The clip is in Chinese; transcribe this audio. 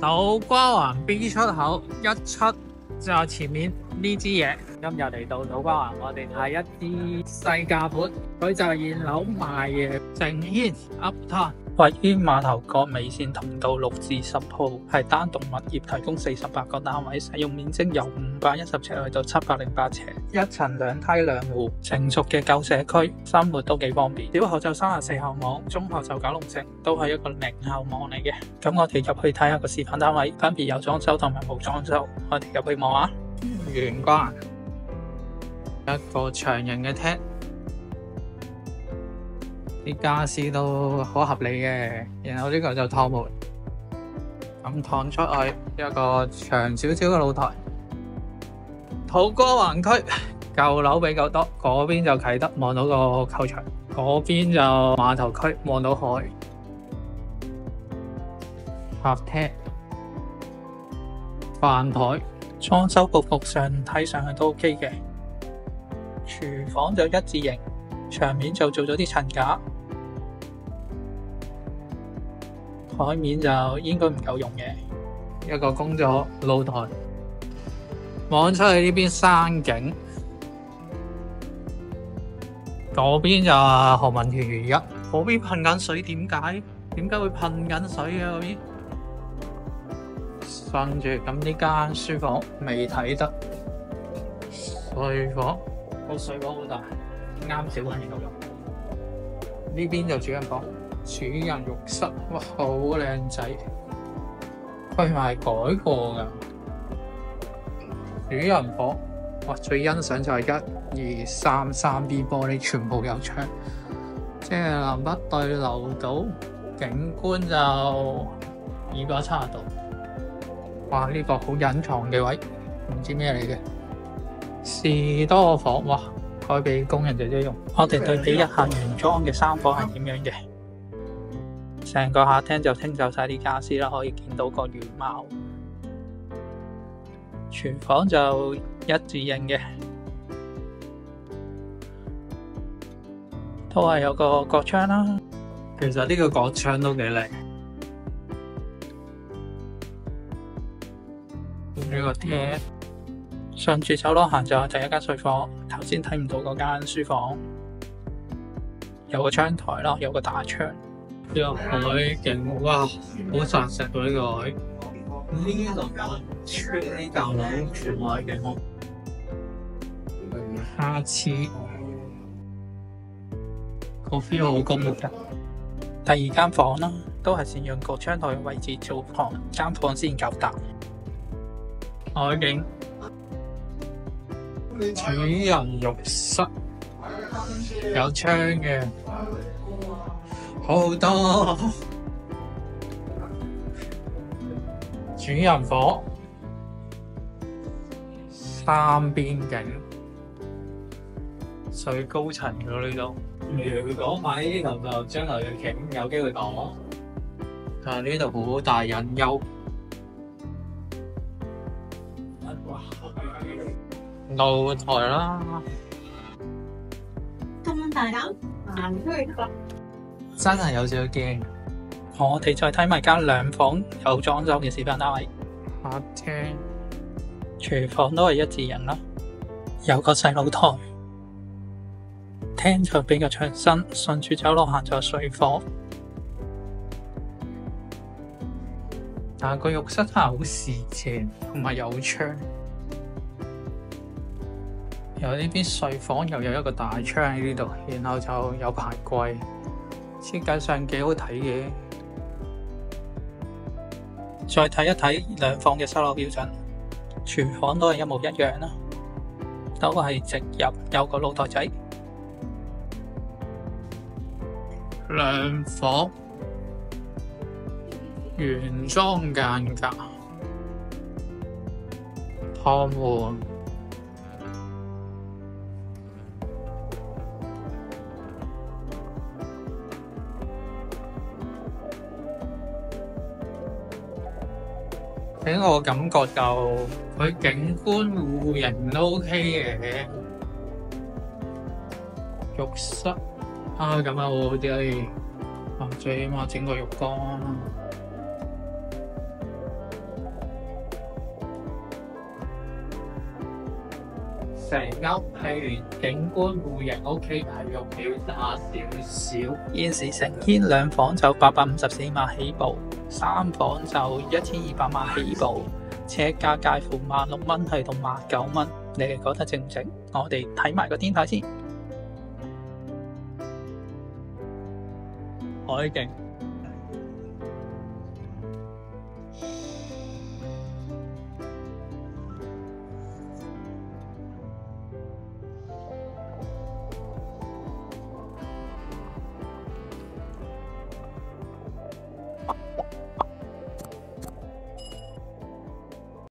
土瓜环 B 出口一出就前面呢支嘢。今日嚟到土瓜环，我哋睇一啲細價盤，佢就係現樓賣嘅晴軒 Uptown。位於碼頭角尾線同道六至十號，係單棟物業，提供四十八個單位，使用面積由五百一十尺去到七百零八尺，一層兩梯兩戶，成熟嘅舊社區，生活都幾方便。小學就三十四號網，中學就九龍城，都係一個名校網嚟嘅。咁我哋入去睇下個示範單位，分別有裝修同埋冇裝修，我哋入去望下。玄關，一個長形嘅廳。啲家私都好合理嘅，然後呢個就趟門，咁趟出去一個長少少嘅露台。土瓜灣區舊樓比較多，嗰邊就啟德望到個球場，嗰邊就碼頭區望到海。客廳、飯台，裝修佈局上睇上去都 OK 嘅。廚房就一字形，牆面就做咗啲層架。海面就應該唔夠用嘅，一個工作露台，望出去呢邊山景，嗰邊就何文田如一，嗰邊噴緊水，點解？點解會噴緊水嘅嗰邊？順住咁呢間書房未睇得，睡房個睡房好大，啱小朋友用。呢邊就主人房。主人浴室，哇，好靚仔，佢係改過噶。主人房，哇，最欣賞就係一、二、三三邊玻璃全部有窗，即係南北對流到景觀就二百七十度。哇，呢個好隱藏嘅位，唔知咩嚟嘅。士多房，哇，開俾工人姐姐用。我哋對比一下原裝嘅三房係點樣嘅。成個客廳就清走晒啲家私啦，可以見到個原貌。廚房就一字型嘅，都係有個角窗啦。其實呢個角窗都幾靚。呢個廳，順住走廊行就係第一間睡房。頭先睇唔到嗰間書房，有個窗台啦，有個大窗。海景，哇，好扎實到呢個海。呢度穿呢舊樓全海景，下次個 feel 好高嘅。第二間房啦，都係善用個窗台位置做房間房先夠大。海景，主人浴室有窗嘅。好多。主人房，三邊景，最高層嘅呢度。如果買呢度就將來嘅景有機會講，但係呢度好大隱憂。露台啦，咁大膽，行出去真係有少少驚。我哋再睇埋間兩房有裝修嘅示範單位，客廳、廚房都係一字人啦，有個細露台，廳就比較長身，順住走廊行就睡房。但係個浴室真係好时正，同埋有窗。由呢邊睡房又有一個大窗喺呢度，然後就有排櫃。設計上幾好睇嘅，再睇一睇兩房嘅收樓標準，廚房都係一模一樣啦，都係直入有個露台仔。兩房原裝間隔，趟門。俾我感覺就佢景觀户型都 OK 嘅，浴室。啊咁啊好啲，啊最起碼整個浴缸，成屋譬如景觀户型 OK，但係用料大少少。現時成軒兩房就八百五十四萬起步，三房就一千二百萬起步，尺價介乎萬六蚊去到萬九蚊。你哋覺得值唔值？我哋睇埋個天台先。海景